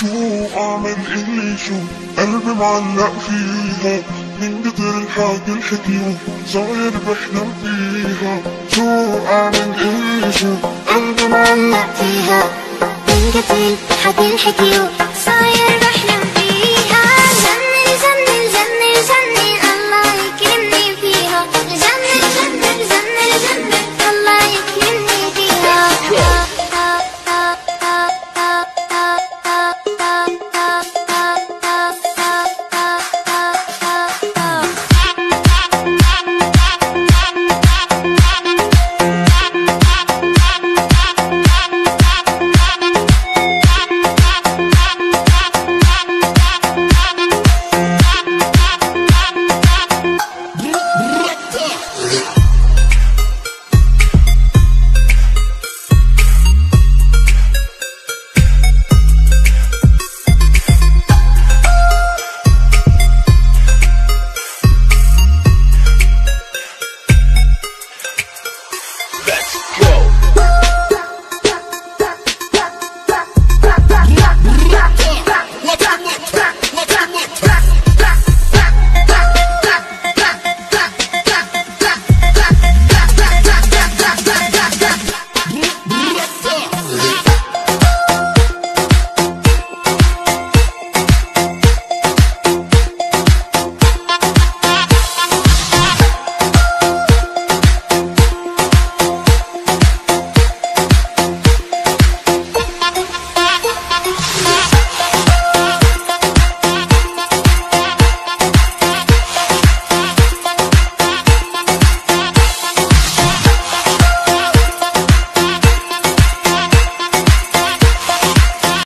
شو اعمل اللي شو قلبي معلق فيها من قدر الحاجة الحكيو صاير بحلم فيها. شو اعمل اللي شو قلبي معلق فيها من قتل حد الحكيو صاير بحلم